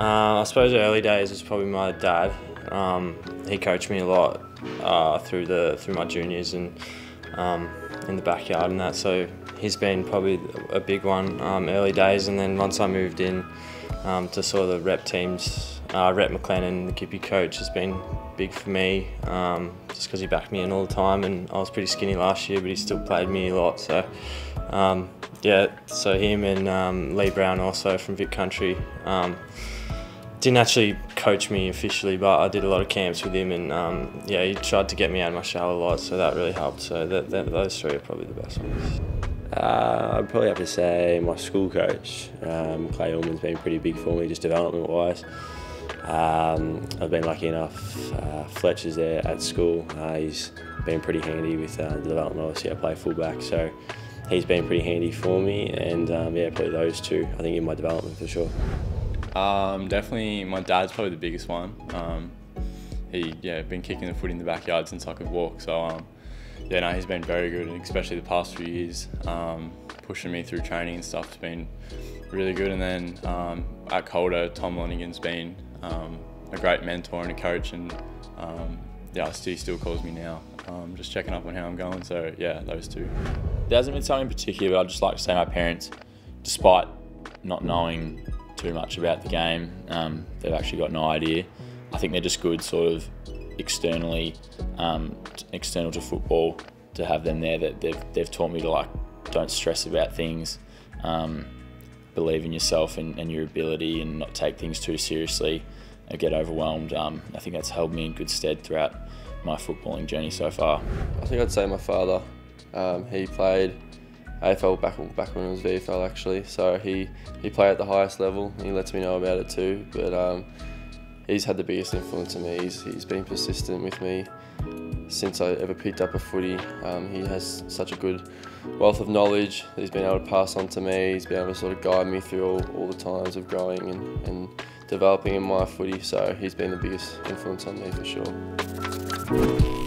Uh, I suppose the early days was probably my dad. Um, he coached me a lot uh, through the through my juniors and um, in the backyard and that. So he's been probably a big one um, early days. And then once I moved in um, to sort of the rep teams, uh, Rhett McLennan, the Gippy coach, has been big for me um, just because he backed me in all the time. And I was pretty skinny last year, but he still played me a lot. So um, yeah, so him and Lee Brown also from Vic Country didn't actually coach me officially, but I did a lot of camps with him, and um, yeah, he tried to get me out of my shell a lot, so that really helped. So that, that, those three are probably the best ones. Uh, I'd probably have to say my school coach, um, Clay Ullman's been pretty big for me, just development-wise. Um, I've been lucky enough. Uh, Fletcher's there at school. Uh, he's been pretty handy with uh, the development. Obviously, I play fullback, so he's been pretty handy for me. And um, yeah, probably those two. I think in my development for sure. Um, definitely, my dad's probably the biggest one. Um, he yeah been kicking the foot in the backyard since I could walk. So um, yeah, no, he's been very good, especially the past few years, um, pushing me through training and stuff. It's been really good. And then um, at Calder, Tom Lonergan's been um, a great mentor and a coach, and yeah, he still calls me now. Um, just checking up on how I'm going. So yeah, those two. There hasn't been something in particular, but I'd just like to say my parents, despite not knowing too much about the game. Um, they've actually got no idea. I think they're just good, sort of externally, um, external to football, to have them there. That they've they've taught me to like don't stress about things, um, believe in yourself and, and, your ability, and not take things too seriously, and get overwhelmed. Um, I think that's held me in good stead throughout my footballing journey so far. I think I'd say my father. Um, he played AFL back back when it was VFL actually. So he he played at the highest level. He lets me know about it too. But um, he's had the biggest influence on me. He's he's been persistent with me since I ever picked up a footy. Um, he has such a good wealth of knowledge that he's been able to pass on to me. He's been able to sort of guide me through all, all the times of growing and, and developing in my footy. So he's been the biggest influence on me for sure.